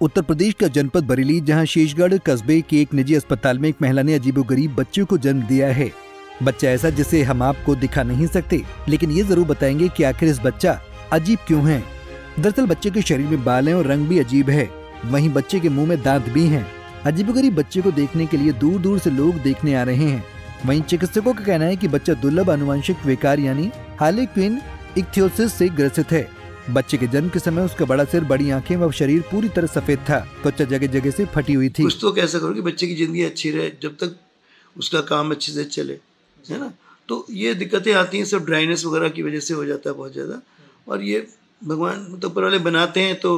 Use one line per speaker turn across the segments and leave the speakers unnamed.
उत्तर प्रदेश का जनपद बरेली, जहाँ शेषगढ़, कस्बे के एक निजी अस्पताल में एक महिला ने अजीबोगरीब बच्चे को जन्म दिया है। बच्चा ऐसा जिसे हम आपको दिखा नहीं सकते, लेकिन ये ज़रूर बताएँगे कि आखिर इस बच्चा अजीब क्यों है। दरअसल बच्चे के शरीर में बाल हैं और रंग भी अजीब है। वहीं बच्चे के मुँह में दांत भी हैं। अजीबोगरीब बच्चे को देखने के लिए दूर दूर से लोग देखने आ रहे हैं। वहीं चिकित्सकों का कहना है कि बच्चा दुर्लभ, आनुवंशिक विकार यानी हार्लेक्विन इक्थियोसिस से ग्रसित है। बच्चे के जन्म के समय उसका बड़ा सिर बड़ी आँखें व शरीर पूरी तरह सफ़ेद था त्वचा जगह जगह से फटी हुई थी।
कुछ तो कैसा करो कि बच्चे की ज़िंदगी अच्छी रहे जब तक उसका काम अच्छे से चले है ना? तो ये दिक्कतें आती हैं सब ड्राइनेस वगैरह की वजह से हो जाता है बहुत ज़्यादा। और ये भगवान तो ऊपर वाले बनाते हैं तो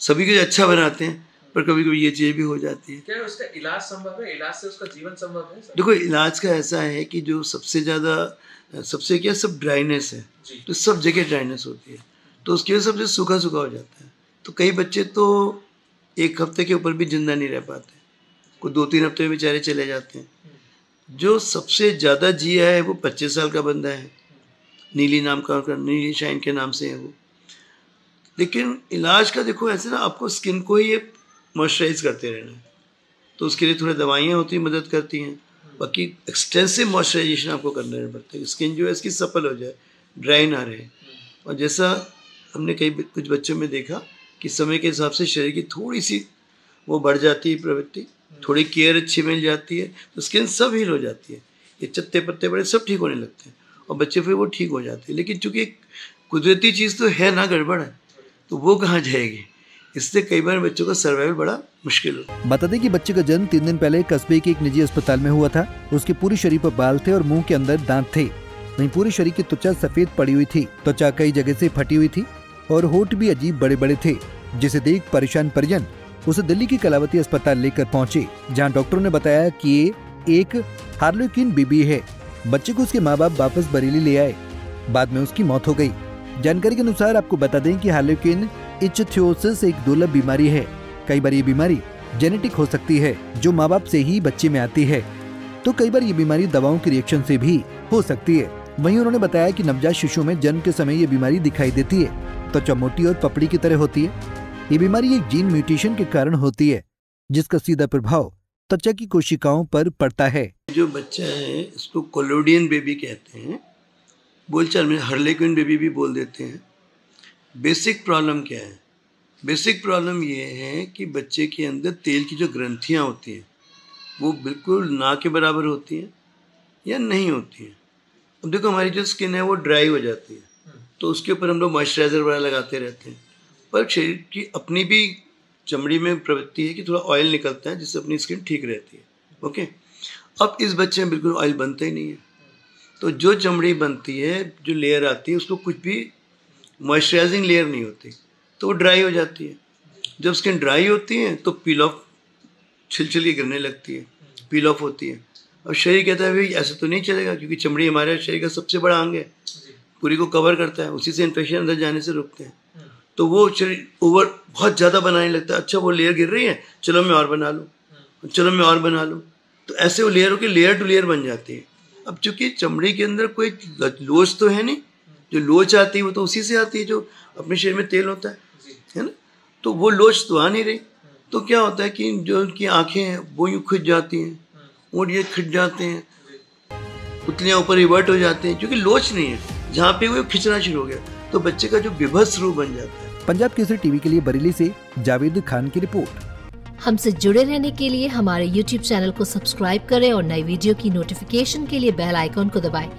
सभी को अच्छा बनाते हैं पर कभी कभी ये चीज़ भी हो जाती है।
क्या उसका इलाज संभव है? इलाज से उसका जीवन संभव है?
देखो इलाज का ऐसा है कि जो सबसे ज़्यादा सबसे क्या सब ड्राइनेस है। तो सब जगह ड्राइनेस होती है। तो उसकी वजह से सबसे सूखा सूखा हो जाता है। तो कई बच्चे तो एक हफ़्ते के ऊपर भी ज़िंदा नहीं रह पाते कोई दो तीन हफ़्ते में बेचारे चले जाते हैं। जो सबसे ज़्यादा जिया है वो पच्चीस साल का बंदा है। नीली नाम का नीली शाइन के नाम से है वो। लेकिन इलाज का देखो ऐसे ना, आपको स्किन को ही मॉइस्चराइज करते रहना है। तो उसके लिए थोड़ी दवाइयाँ होती हैं, मदद करती हैं। बाकी एक्सटेंसिव मॉइस्चराइजेशन आपको करना पड़ता है। स्किन जो है इसकी सफल हो जाए, ड्राई ना रहे। और जैसा हमने कई कुछ बच्चों में देखा कि समय के हिसाब से शरीर की थोड़ी सी वो बढ़ जाती है प्रवृत्ति थोड़ी केयर अच्छी मिल जाती है तो स्किन सब हील हो जाती है। ये चत्ते पत्ते बड़े सब ठीक होने लगते हैं और बच्चे फिर वो ठीक हो जाते हैं। लेकिन चूँकि एक कुदरती चीज़ तो है ना गड़बड़ है तो वो कहाँ जाएगी? इससे कई बार बच्चों का सर्वाइवल बड़ा मुश्किल हो।
बता दें कि बच्चे का जन्म तीन दिन पहले कस्बे के एक निजी अस्पताल में हुआ था। उसके पूरे शरीर पर बाल थे और मुँह के अंदर दांत थे। वहीं पूरे शरीर की त्वचा सफ़ेद पड़ी हुई थी। त्वचा कई जगह से फटी हुई थी। और होठ भी अजीब बड़े बड़े थे, जिसे देख परेशान परिजन उसे दिल्ली के कलावती अस्पताल लेकर पहुँचे, जहाँ डॉक्टरों ने बताया कि ये एक हार्लोकिन बीबी है। बच्चे को उसके माँ बाप वापस बरेली ले आए। बाद में उसकी मौत हो गई। जानकारी के अनुसार आपको बता दें कि हार्लोकिन इच्छथियोसिस एक दुर्लभ बीमारी है। कई बार ये बीमारी जेनेटिक हो सकती है, जो माँ बाप से ही बच्चे में आती है। तो कई बार ये बीमारी दवाओं के रिएक्शन से भी हो सकती है। वहीं उन्होंने बताया कि नवजात शिशु में जन्म के समय ये बीमारी दिखाई देती है त्वचा मोटी और पपड़ी की तरह होती है। ये बीमारी एक जीन म्यूटेशन के कारण होती है, जिसका सीधा प्रभाव त्वचा की कोशिकाओं पर पड़ता है।
जो बच्चा है, इसको कोलोडियन बेबी कहते हैं। बोलचाल में हर्लेक्विन बेबी भी बोल देते हैं। बेसिक प्रॉब्लम क्या है? बेसिक प्रॉब्लम ये है कि बच्चे के अंदर तेल की जो ग्रंथियाँ होती हैं, वो बिल्कुल ना के बराबर होती हैं या नहीं होती हैं। अब देखो, हमारी जो स्किन है, वो ड्राई हो जाती है। तो उसके ऊपर हम लोग मॉइस्चराइज़र वगैरह लगाते रहते हैं। पर शरीर की अपनी भी चमड़ी में प्रवृत्ति है कि थोड़ा ऑयल निकलता है, जिससे अपनी स्किन ठीक रहती है। ओके अब इस बच्चे में बिल्कुल ऑयल बनता ही नहीं है। तो जो चमड़ी बनती है, जो लेयर आती है, उसको कुछ भी मॉइस्चराइजिंग लेयर नहीं होती। तो वो ड्राई हो जाती है। जब स्किन ड्राई होती है तो पील ऑफ़ छिलछिली गिरने लगती है। पील ऑफ़ होती है। अब शरीर कहता है भाई ऐसे तो नहीं चलेगा क्योंकि चमड़ी हमारे शरीर का सबसे बड़ा अंग है। पूरी को कवर करता है उसी से इन्फेक्शन अंदर जाने से रुकते हैं। तो वो शरीर ओवर बहुत ज़्यादा बनाने लगता है अच्छा वो लेयर गिर रही है चलो मैं और बना लूँ। चलो मैं और बना लूँ। तो ऐसे वो लेयरों के लेयर टू लेयर बन जाती है। अब चूँकि चमड़ी के अंदर कोई लोच तो है नहीं जो लोच आती है वो तो उसी से आती है जो अपने शरीर में तेल होता है। है ना? तो वो लोच तो आ नहीं रही। तो क्या होता है कि जो उनकी आँखें हैं वो यूँ खिंच जाती हैं। और ये खिंच जाते हैं। पुतलियाँ ऊपर रिवर्ट हो जाते हैं क्योंकि लोच नहीं है। जहाँ पे वो खिंचना शुरू हो गया तो बच्चे का जो विभत्स रूप बन जाता है।
पंजाब केसरी टीवी के लिए बरेली से जावेद खान की रिपोर्ट।
हमसे जुड़े रहने के लिए हमारे YouTube चैनल को सब्सक्राइब करें और नई वीडियो की नोटिफिकेशन के लिए बेल आइकॉन को दबाएँ।